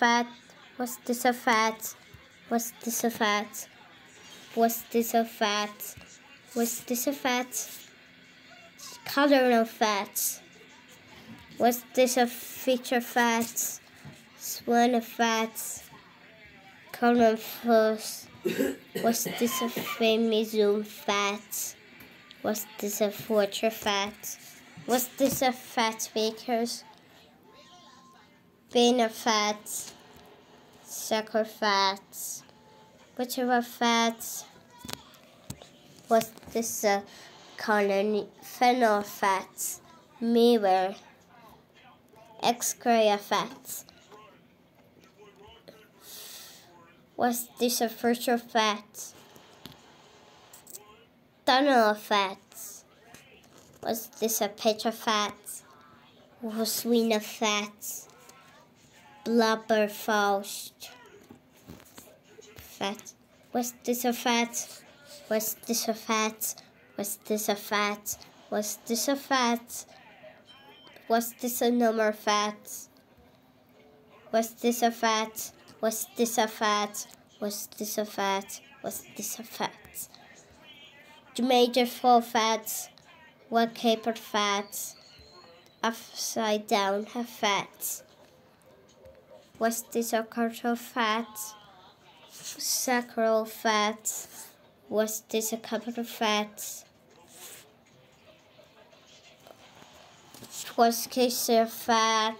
fat? Was this a fat? Was this a fat? Was this a fat? Was this a fat? Color of fat. Was this a feature fat? Swan of fat. Color of first. Was this a famous zoom fat? Was this a fortune fat? Was this a fat bakers? Vein of fat. Sucker fat. Whichever fat. Was this a colony phenol fat? Mirror. Excrea fat. Was this a virtual fat? Tunnel of fat. Was this a petra fat? Was we a fat? Blubber faust. Fat. Was this a fat? Was this a fat? Was this a fat? Was this a fat? Was this a number fat? Was this a fat? Was this a fat? Was this a fat? Was this a fat? The major four fats. One capered fat. Upside down have fat. Was this a cultural fat? Sacral fat. Was this a capital fat? Was a fat?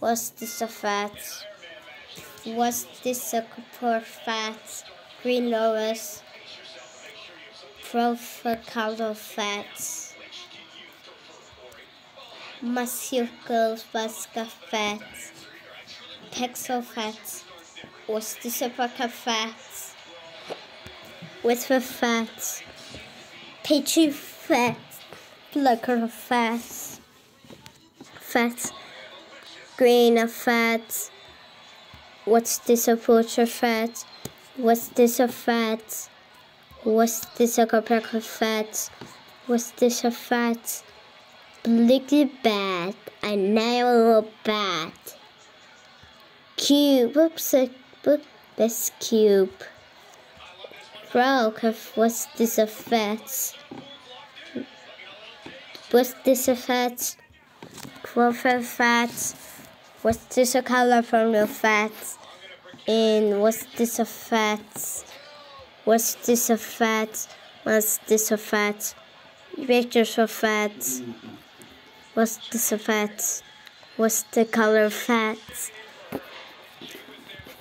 Was this a fat? Was this a copper fat? Green lotus. Profacado fats. Muscle vasca fats. Pexel fats. Was this a pack fats? With the fats. Peachy fats. Blacker fats. Fats. Green of fats. What's this a butcher fat? What's this a fat? What's this a of fat? What's this a fat? Blicky bad. I never bad. Cube. Oops. Uh, this cube. Broke. What's this fat? What's this fat? Crawford fat. What's this a color from the fat? And what's this fat? What's this fat? What's this fat? Pictures of fat. What's this fat? What's the color of fat?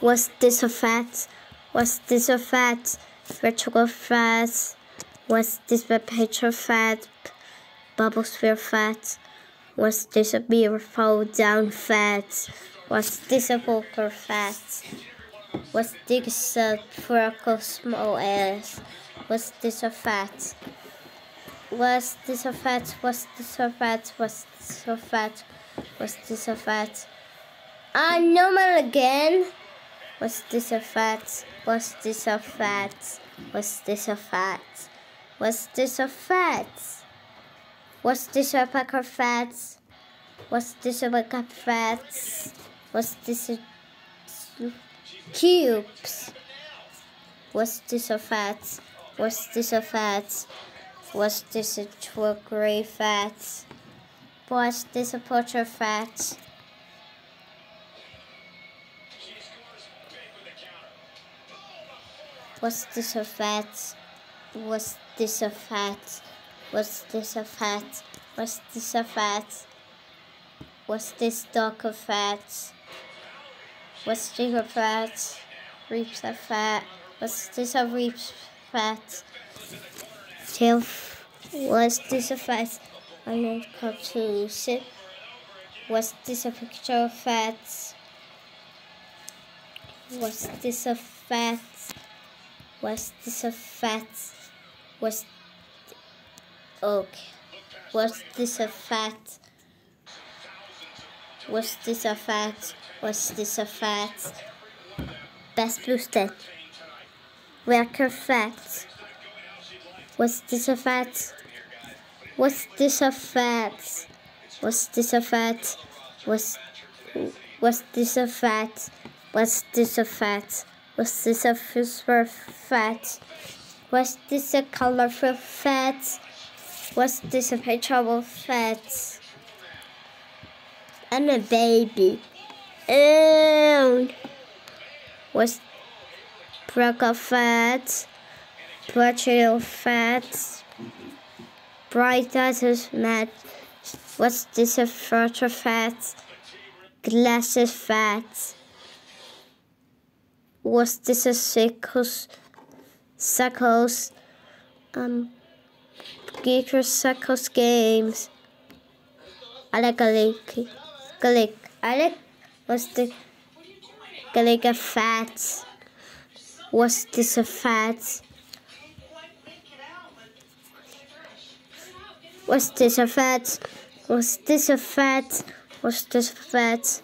What's this a fat? What's this a fat? Vertical fat. What's this a picture fat? Bubble sphere fat. What's this a beautiful down fat? What's this a poker fat? What's this a freckle small ass? What's this a fat? What's this a fat? What's this a fat? What's this a fat? What's this a fat? Ah, normal again. What's this a fat? What's this a fat? What's this a fat? What's this a fat? What's this a pack of fats? What's this a pack of fats? What's this a cubes? What's this a fat? What's this a fat? What's this a gray fat? What's this a portrait fat? What's this a fat? What's this a fat? What's this a fat? What's this a fat? What's this dog of fat? What's this a fat? Reaps a fat. What's this a reaps fat? Tail. What's this a fat? I know how to sit. What's this a picture of fat? What's this a fat? What's this a fat? What's okay? What's this a fat? What's this a fat? What's this a fat? Best blue stat. Worker fat. What's this a fat? What's this a fat? What's this a fat? What's Was this a fat? Was this a fat? Was this a for fat? Was this a colorful fat? Was this a picture of fat? And a baby. And was Brook fat? Portrait fat? Bright as mat. Was this a photo fat? Glasses fat? Was this a circus? Circles? Um, Geeker Circles games. Alec, Alec, I like was the Alec a fat? Was this a fat? Was this a fat? Was this a fat? Was this a fat?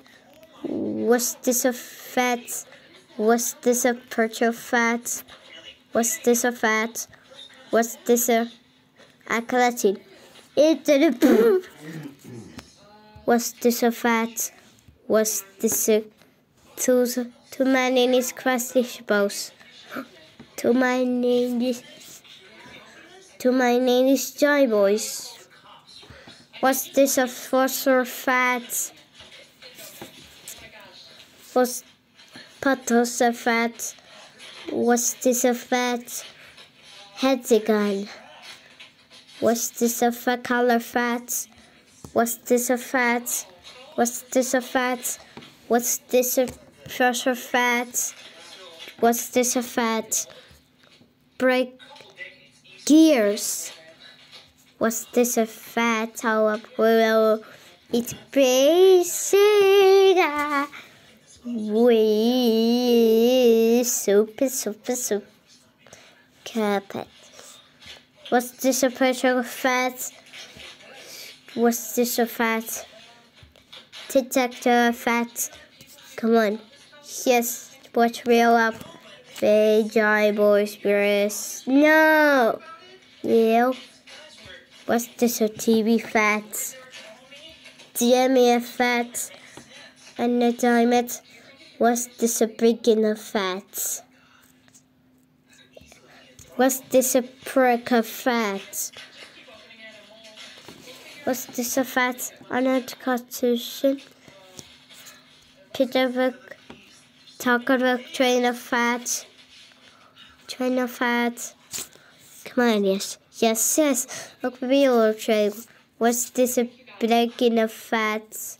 Was this a fat? Was this a virtual fat? Was this a fat? Was this a accolade? It did Was this a fat? Was this a to to my name is Boss. To my name is to my name is Joy Boys. Was this a fossil fat? Was Patos a fat? Was this a fat? Hexagon. Was this a fat color fat? Was this a fat? Was this a fat? Was this a fossil fat? Was this a fat? Break gears. Was this a fat tower below? It's basic. We super super super carpet. What's this a of fat? What's this a fat? Detector fat. Come on. Yes, what's real up? Giant boy spirits. No! Yeah. What's this a TV fat? Jimmy fat and the diamond. was this a beginner fat? What's this a of fat? What's this a fat on a constitution? Peter book, talk about train of fat, train of fat. Come on, yes. Yes, yes. Look real train. What's this a breaking of fats?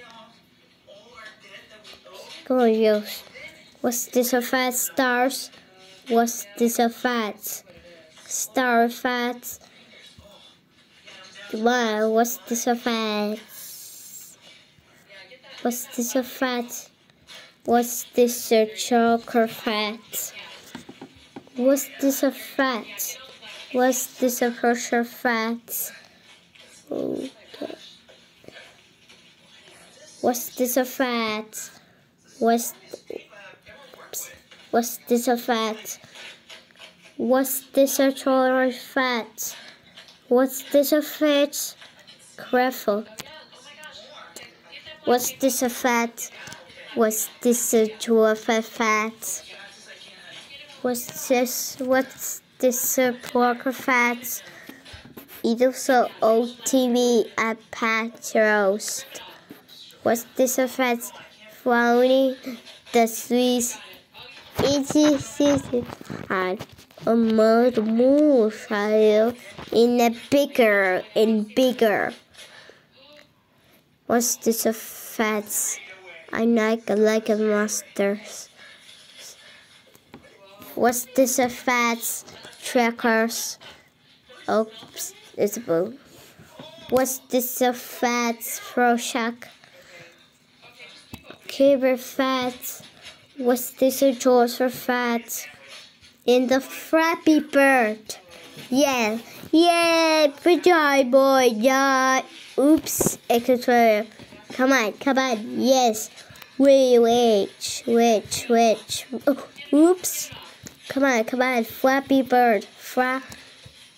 fat? What's this a fat? What's this a fat? Play fat? Glorious. What's this a stars? What's this? Star fat. What's this a chocolate fat? What's this a fat? Was this a kosher fat? Okay. Was this a fat? Was was this a fat? Was this a tolerant fat? Was this a fat? Careful. Was this a fat? Was this a tolerant fat? Was this what's this a poker fats eat also OTV at Patros. Was this a fat floating the Swiss season and a moon child in a bigger and bigger. Was this a fat? I like like a monster. Was this a fat? trackers. Oops, it's a boo. What's this a fat pro? Caber Fat. What's this a George for Fat? In the Flappy Bird. Yeah, yeah, good job, boy, yeah. Oops, extra. Come on, come on, yes. Wait, wait, wait, wait. Oh, oops. Come on, come on, Flappy Bird. Fra.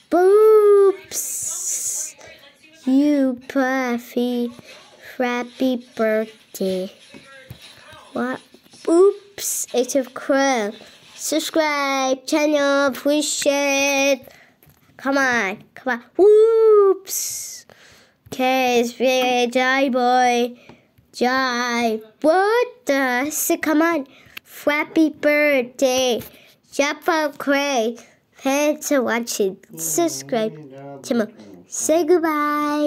Boops. You puffy, Flappy Birthday. What? Oops, it's a crow. Subscribe channel, please share it. Come on, come on. Whoops. Okay, it's very Jai boy. Jai. What the? So come on. Happy birthday. Jump up, Cray. Thanks for watching. Subscribe. On. Say goodbye.